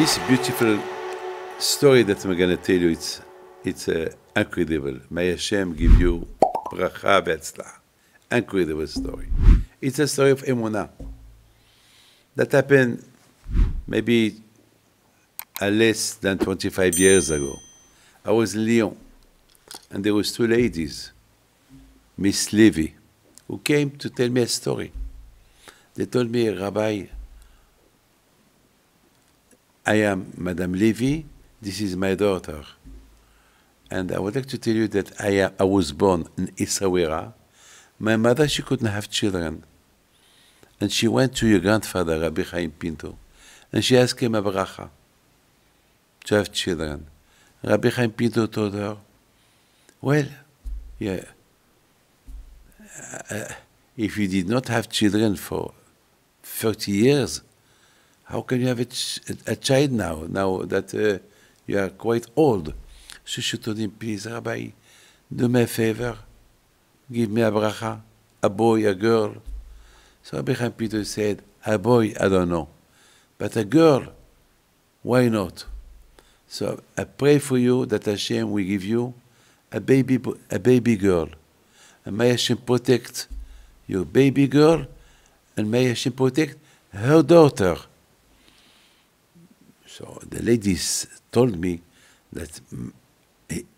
this beautiful story that I'm going to tell you, it's, it's uh, incredible. May Hashem give you bracha ve'etzlah. Incredible story. It's a story of emunah that happened maybe uh, less than 25 years ago. I was in Lyon, and there was two ladies, Miss Levy, who came to tell me a story. They told me, Rabbi, I am Madame Levy, this is my daughter. And I would like to tell you that I, I was born in Essaouira. My mother, she couldn't have children. And she went to your grandfather, Rabbi Chaim Pinto, and she asked him a bracha to have children. Rabbi Chaim Pinto told her, well, yeah, uh, if you did not have children for 30 years, how can you have a, a child now, now that uh, you are quite old? So she told him, please, Rabbi, do me a favor, give me a bracha, a boy, a girl. So Rabbi Chaim Pinto said, a boy, I don't know, but a girl, why not? So I pray for you that Hashem will give you a baby, a baby girl. And may Hashem protect your baby girl, and may Hashem protect her daughter. So the ladies told me that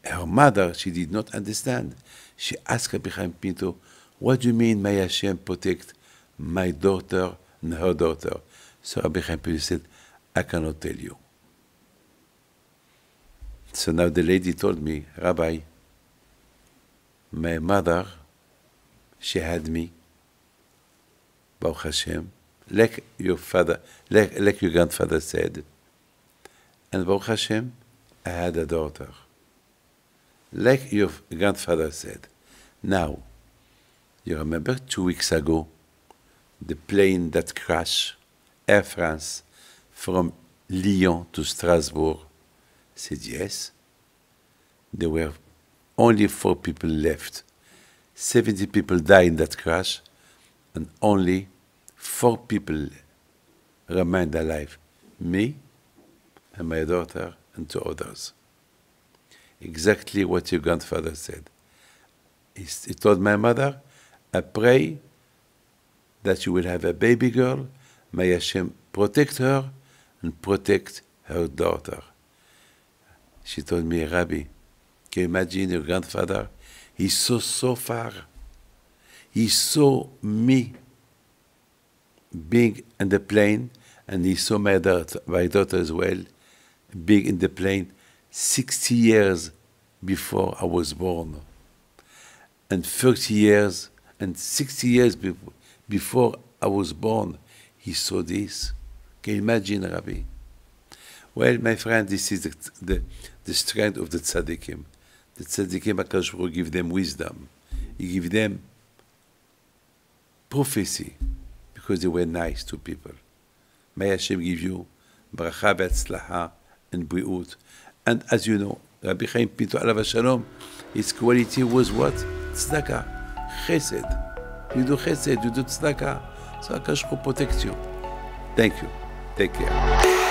her mother, she did not understand. She asked Rabbi Chaim Pinto, what do you mean may Hashem protect my daughter and her daughter? So Rabbi Chaim Pinto said, I cannot tell you. So now the lady told me, Rabbi, my mother, she had me, Baruch Hashem, like your father, like, like your grandfather said. And Baruch Hashem, I had a daughter. Like your grandfather said. Now, you remember two weeks ago, the plane that crashed, Air France, from Lyon to Strasbourg, said yes. There were only four people left. 70 people died in that crash, and only four people remained alive me and my daughter and two others. Exactly what your grandfather said. He, he told my mother, I pray that you will have a baby girl. May Hashem protect her and protect her daughter. She told me, Rabbi, can you imagine your grandfather? He saw so far. He saw me being in the plane, and he saw my daughter, my daughter as well, being in the plane 60 years before I was born. And 30 years and 60 years be- before I was born, he saw this. Can you imagine, Rabbi? Well, my friend, this is the, the, the strength of the tzaddikim. The tzaddikim, HaKadosh Baruch give them wisdom. He give them prophecy because they were nice to people. May Hashem give you bracha ve'atzlaha and bri'ut. And as you know, Rabbi Chaim Pinto alav shalom, his quality was what? Tzedakah, chesed. You do chesed, you do tzedakah. So Hu protects you. Thank you. Take care.